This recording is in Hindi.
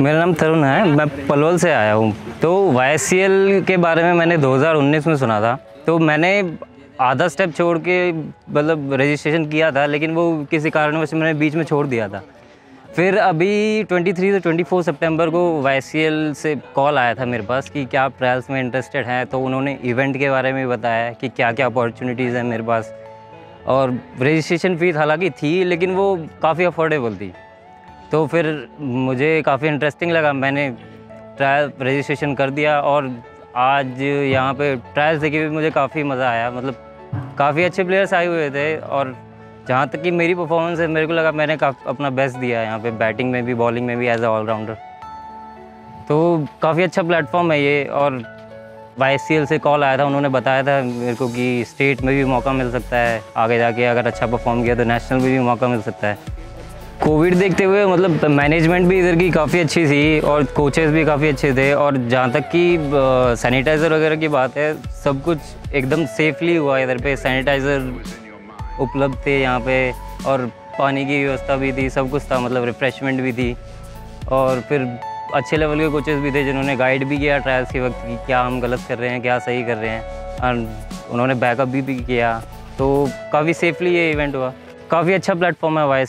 मेरा नाम तरुण है, मैं पलवल से आया हूँ। तो वाई के बारे में मैंने 2019 में सुना था। तो मैंने आधा स्टेप छोड़ के मतलब रजिस्ट्रेशन किया था, लेकिन वो किसी कारणवश मैंने बीच में छोड़ दिया था। फिर अभी 23 से 24 सितंबर को वाई से कॉल आया था मेरे पास कि क्या आप ट्रायल्स में इंटरेस्टेड हैं। तो उन्होंने इवेंट के बारे में बताया कि क्या क्या अपॉर्चुनिटीज़ हैं मेरे पास। और रजिस्ट्रेशन फ़ीस हालाँकि थी, लेकिन वो काफ़ी अफोर्डेबल थी। तो फिर मुझे काफ़ी इंटरेस्टिंग लगा। मैंने ट्रायल रजिस्ट्रेशन कर दिया और आज यहाँ पे ट्रायल्स देखे भी मुझे काफ़ी मज़ा आया। मतलब काफ़ी अच्छे प्लेयर्स आए हुए थे और जहाँ तक कि मेरी परफॉर्मेंस है, मेरे को लगा मैंने अपना बेस्ट दिया यहाँ पे बैटिंग में भी बॉलिंग में भी एज ए ऑलराउंडर तो काफ़ी अच्छा प्लेटफॉर्म है ये और वाई से कॉल आया था, उन्होंने बताया था मेरे को कि स्टेट में भी मौका मिल सकता है, आगे जाके अगर अच्छा परफॉर्म किया तो नेशनल में भी मौका मिल सकता है। कोविड देखते हुए मतलब मैनेजमेंट भी इधर की काफ़ी अच्छी थी और कोचेस भी काफ़ी अच्छे थे और जहाँ तक कि सैनिटाइज़र वगैरह की बात है सब कुछ एकदम सेफली हुआ इधर पे। सैनिटाइज़र उपलब्ध थे यहाँ पे और पानी की व्यवस्था भी थी सब कुछ था मतलब रिफ़्रेशमेंट भी थी। और फिर अच्छे लेवल के कोचेस भी थे जिन्होंने गाइड भी किया ट्रायल्स के वक्त कि क्या हम गलत कर रहे हैं क्या सही कर रहे हैं। और उन्होंने बैकअप भी, भी किया। तो काफ़ी सेफली ये इवेंट हुआ। काफ़ी अच्छा प्लेटफॉर्म है वाई